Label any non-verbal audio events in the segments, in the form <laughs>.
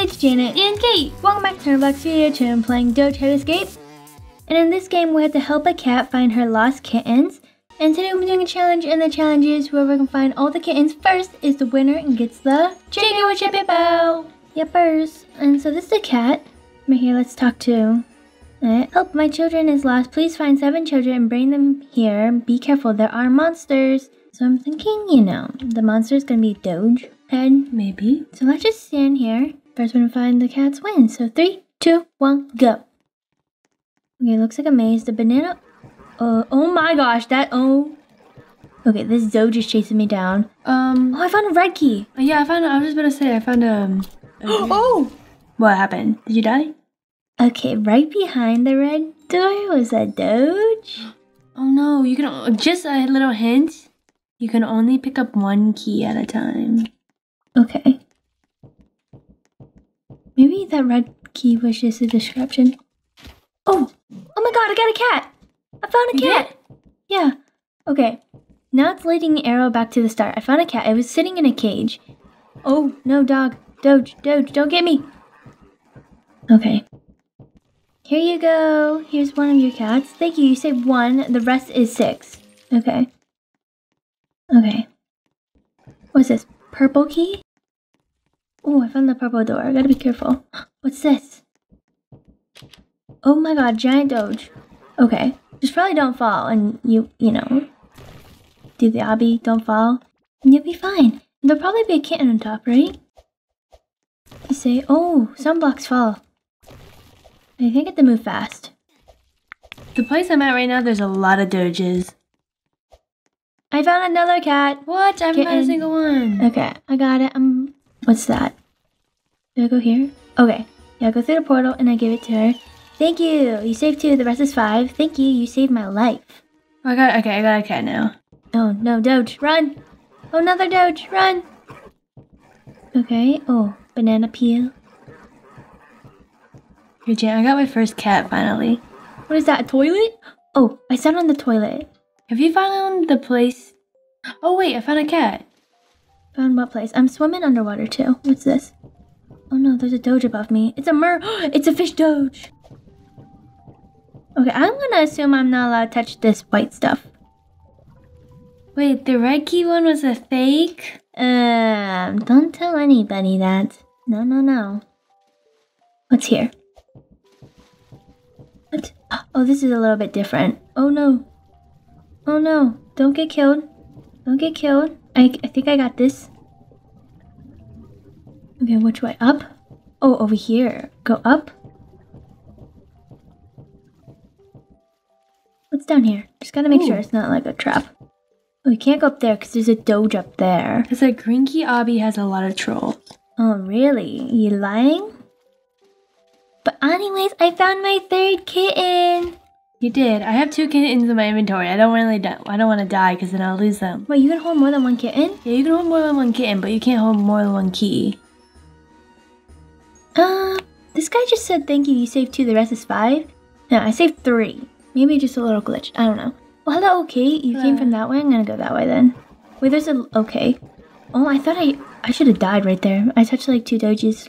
it's Janet and Kate. Welcome back to Roblox Video Today I'm playing Doge Head Escape. And in this game, we have to help a cat find her lost kittens. And today we're doing a challenge, and the challenge is whoever can find all the kittens first is the winner and gets the chicken with chip bow. Yepers. And so this is a cat. Right here, let's talk to it. Help, my children is lost. Please find seven children and bring them here. Be careful, there are monsters. So I'm thinking, you know, the monster's gonna be Doge. And maybe. So let's just stand here. First one to find the cats wins. So three, two, one, go. Okay, looks like a maze. The banana. Uh, oh my gosh, that. Oh. Okay, this Doge just chasing me down. Um. Oh, I found a red key. Yeah, I found. I was just gonna say I found um. a- <gasps> Oh! What happened? Did you die? Okay, right behind the red door was a Doge. Oh no! You can just a little hint. You can only pick up one key at a time. Okay. Maybe that red key was just a description. Oh! Oh my god, I got a cat! I found a You cat! Yeah. Okay. Now it's leading arrow back to the start. I found a cat. It was sitting in a cage. Oh, no, dog. Doge, Doge, don't get me. Okay. Here you go. Here's one of your cats. Thank you. You saved one. The rest is six. Okay. Okay. What's this? Purple key? Oh, I found the purple door. I gotta be careful. <gasps> What's this? Oh my god, giant doge. Okay. Just probably don't fall and you, you know, do the obby, don't fall, and you'll be fine. There'll probably be a kitten on top, right? You say, oh, some blocks fall. I think I have to move fast. The place I'm at right now, there's a lot of doges. I found another cat. What? I haven't found a single one. Okay, I got it. Um, what's that? Do I go here? Okay, yeah, I go through the portal and I give it to her. Thank you. You saved two. The rest is five. Thank you. You saved my life. Oh, I got. Okay, I got a cat now. Oh no, Doge, run! Oh, another Doge, run! Okay. Oh, banana peel. Here, Jan. I got my first cat finally. What is that? A toilet? Oh, I sat on the toilet. Have you found the place? Oh wait, I found a cat. Found what place? I'm swimming underwater too. What's this? Oh no, there's a Doge above me. It's a mer. <gasps> it's a fish Doge. Okay, I'm gonna assume I'm not allowed to touch this white stuff. Wait, the red key one was a fake. Um, don't tell anybody that. No, no, no. What's here? What? <gasps> Oh, this is a little bit different. Oh no. Oh no. Don't get killed. Don't get killed. I, I think I got this. Okay, which way? Up? Oh, over here. Go up? What's down here? Just gotta make Ooh. sure it's not like a trap. Oh, you can't go up there because there's a doge up there. It's like Green Key Obby has a lot of trolls. Oh, really? You lying? But anyways, I found my third kitten. You did. I have two kittens in my inventory. I don't really. I don't want to die because then I'll lose them. Wait, you can hold more than one kitten? Yeah, you can hold more than one kitten, but you can't hold more than one key. Uh, this guy just said thank you. You saved two. The rest is five. No, I saved three. Maybe just a little glitch. I don't know. Well, hello, okay. You came from that way. I'm gonna go that way then. Wait, there's a okay. Oh, I thought I I should have died right there. I touched like two doges.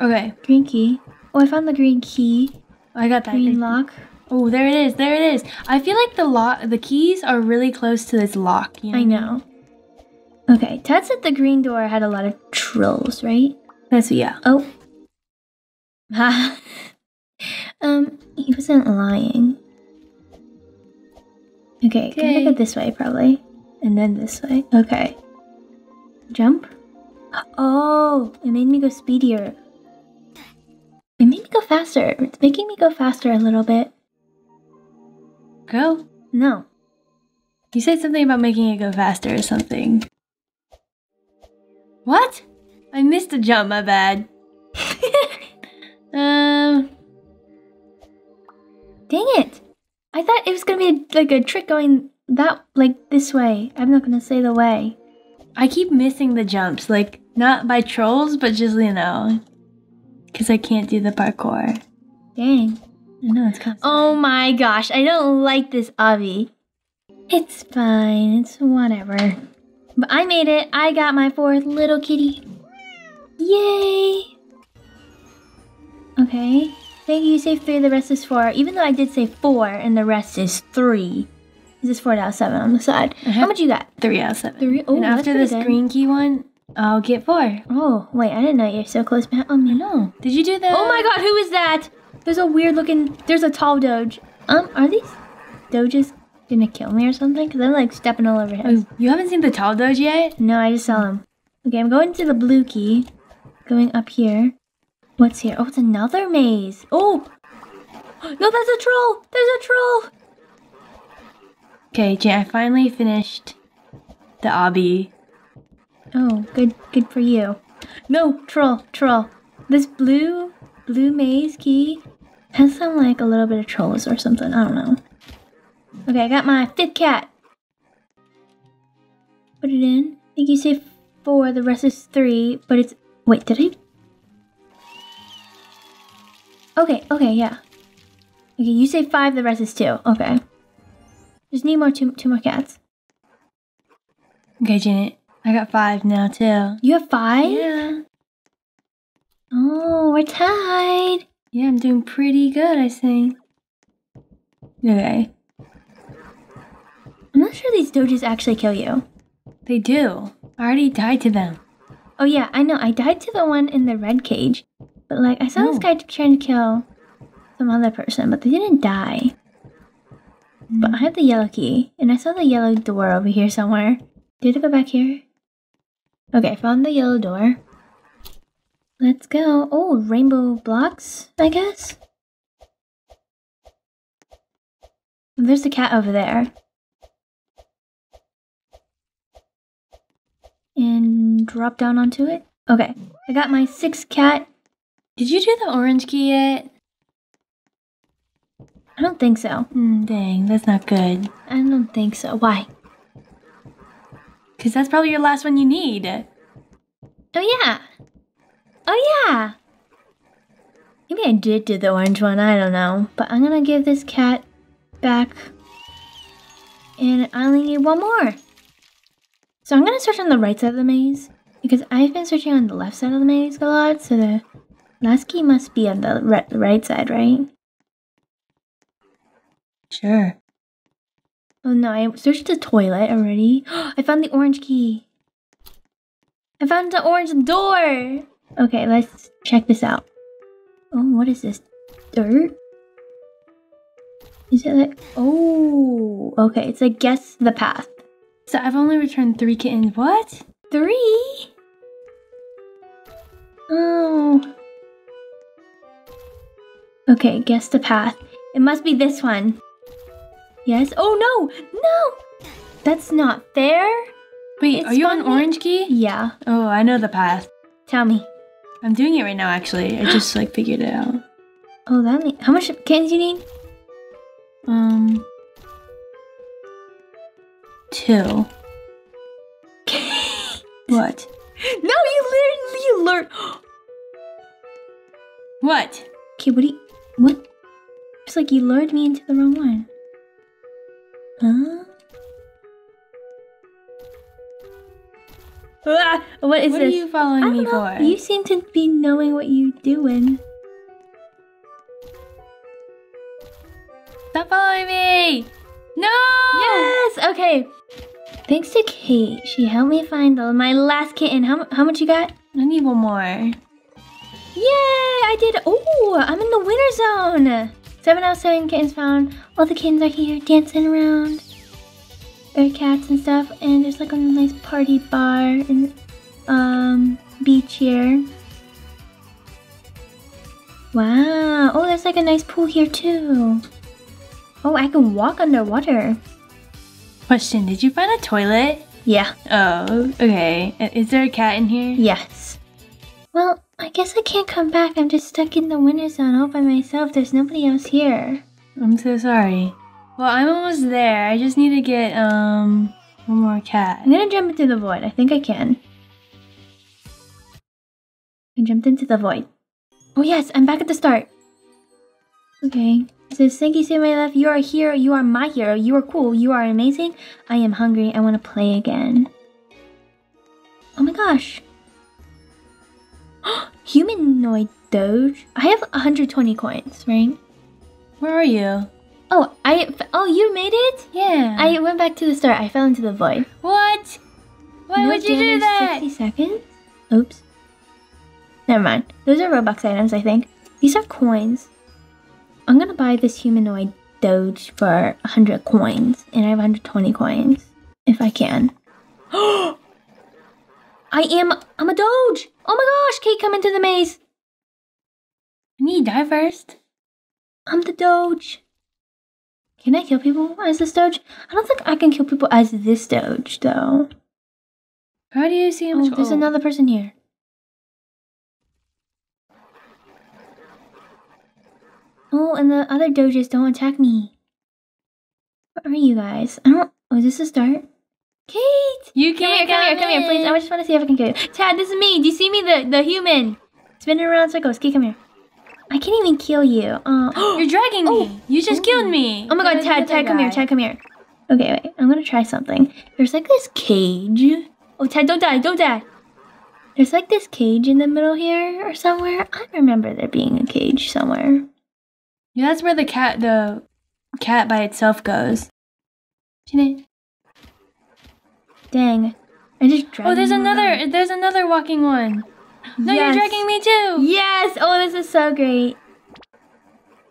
Okay, Green key. Oh, I found the green key. I got that. Green lock. Oh, there it is. There it is. I feel like the lock, the keys are really close to this lock. You know? I know. Okay, Tad said the green door had a lot of trolls, right? That's yeah. Oh. Ha. <laughs> um, he wasn't lying. Okay, can I Okay. go this way probably? And then this way. Okay. Jump? Oh, it made me go speedier. It made me go faster. It's making me go faster a little bit. Go. No. You said something about making it go faster or something. What? I missed a jump. My bad. <laughs> um. Dang it! I thought it was gonna be like a trick going that like this way. I'm not gonna say the way. I keep missing the jumps, like not by trolls, but just you know, because I can't do the parkour. Dang. I know it's kind of. Oh my gosh, I don't like this obby. It's fine, it's whatever. But I made it. I got my fourth little kitty. Yay! Okay. Thank you, you say three, the rest is four. Even though I did say four and the rest is three. This is four out of seven on the side. How much you got? Three out of seven. Three- oh, and after this good. green key one, I'll get four. Oh, wait, I didn't know you're so close behind me. No. Did you do that? Oh my god, who is that? There's a weird looking. There's a tall doge. Um, are these doges gonna kill me or something? Because I'm like stepping all over him. Oh, you haven't seen the tall doge yet? No, I just saw him. Okay, I'm going to the blue key. Going up here. What's here? Oh, it's another maze. Oh! <gasps> No, that's a troll! There's a troll! Okay, Jen, I finally finished the obby. Oh, good good for you. No, troll, troll. This blue blue maze key has some like a little bit of trolls or something. I don't know. Okay, I got my fifth cat. Put it in. I think you say four, the rest is three, but it's wait, did I Okay, okay, yeah. Okay, you say five, the rest is two. Okay. Just need more two two more cats. Okay, Janet, I got five now too. You have five? Yeah. Oh, we're tied. Yeah, I'm doing pretty good, I think. Okay. I'm not sure these doges actually kill you. They do. I already died to them. Oh yeah, I know. I died to the one in the red cage, but like I saw this Oh. guy trying to kill some other person, but they didn't die. But I have the yellow key, and I saw the yellow door over here somewhere. Did it go back here? Okay, I found the yellow door. Let's go. Oh, rainbow blocks, I guess. There's the cat over there. And drop down onto it. Okay, I got my sixth cat. Did you do the orange key yet? I don't think so. Mm, dang, that's not good. I don't think so. Why? Because that's probably your last one you need. Oh yeah. Oh yeah. Maybe I did do the orange one. I don't know. But I'm gonna give this cat back. And I only need one more. So I'm gonna search on the right side of the maze because I've been searching on the left side of the maze a lot. So the last key must be on the right, right side, right? Sure. Oh no, I searched the toilet already. <gasps> I found the orange key. I found the orange door. Okay, let's check this out. Oh, what is this? Dirt? Is it like. Oh, okay, it's like guess the path. So I've only returned three kittens. What? Three? Oh. Okay, guess the path. It must be this one. Yes. Oh no! No! That's not fair. Wait, It's are you on orange key? Yeah. Oh, I know the path. Tell me. I'm doing it right now, actually. I just like figured it out. Oh, that mean how much cans you need? Um, two. <laughs> What? No, you literally you learned. What? okay, what do you what? It's like you lured me into the wrong one. What is what this? What are you following me know. for? You seem to be knowing what you're doing. Stop following me! No! Yes. Okay. Thanks to Kate, she helped me find the, my last kitten. How how much you got? I need one more. Yay! I did. Oh, I'm in the winter zone. Seven out of seven kittens found. All the kittens are here dancing around. There are cats and stuff, and there's like a nice party bar and um beach here. Wow. Oh, there's like a nice pool here too. Oh, I can walk underwater. Question, did you find a toilet? Yeah. Oh, okay. Is there a cat in here? Yes. Well, I guess I can't come back. I'm just stuck in the winter zone all by myself. There's nobody else here. I'm so sorry. Well, I'm almost there. I just need to get, um, one more cat. I'm gonna jump into the void. I think I can. I jumped into the void. Oh yes, I'm back at the start. Okay. Says, thank you to my left. You are a hero. You are my hero. You are cool. You are amazing. I am hungry. I want to play again. Oh my gosh. <gasps> Humanoid Doge. I have 120 coins, right? Where are you? Oh, I oh you made it. Yeah. I went back to the start. I fell into the void. What? Why No would you do that? 60 seconds. Oops. Never mind. Those are Robux items, I think. These are coins. I'm gonna buy this humanoid Doge for 100 coins, and I have 120 coins, if I can. <gasps> I am. I'm a Doge. Oh my gosh, Kate, come into the maze. I need to die first. I'm the Doge. Can I kill people as this Doge? I don't think I can kill people as this Doge, though. How do you see how Oh, there's another person here. Oh, and the other Doges don't attack me. Where are you guys? I don't. Oh, is this a start? Kate! You Come here, can't come here, come here, please. I just want to see if I can kill you. Chad, this is me. Do you see me? The the human. Spinning around circles. Kate, come here. I can't even kill you. Oh, <gasps> You're dragging me. Oh. You just Ooh. killed me. Oh my god, Tad, Tad, come here. Tad, come here. Okay, wait, I'm gonna try something. There's like this cage. Oh, Tad, don't die, don't die. There's like this cage in the middle here or somewhere. I remember there being a cage somewhere. Yeah, that's where the cat, the cat by itself goes. Dang. I just dragged Oh, there's another. There's another walking one. No, Yes. you're dragging me too. Yes! Oh, this is so great.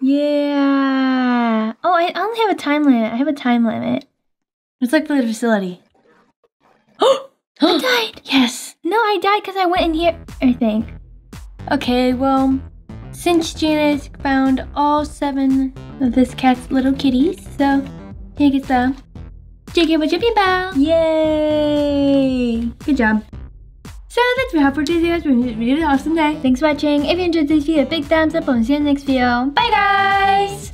Yeah. Oh, I only have a time limit. I have a time limit. It's like the facility. Oh! <gasps> <gasps> I died. Yes. No, I died because I went in here, I think. Okay, well, since Janet found all seven of this cat's little kitties, so here gets the Jiggy with Jippy Bell. Yay! Good job. So that's we have for today. Been a really awesome day. Thanks for watching. If you enjoyed this video, big thumbs up and we'll see you in the next video. Bye, guys.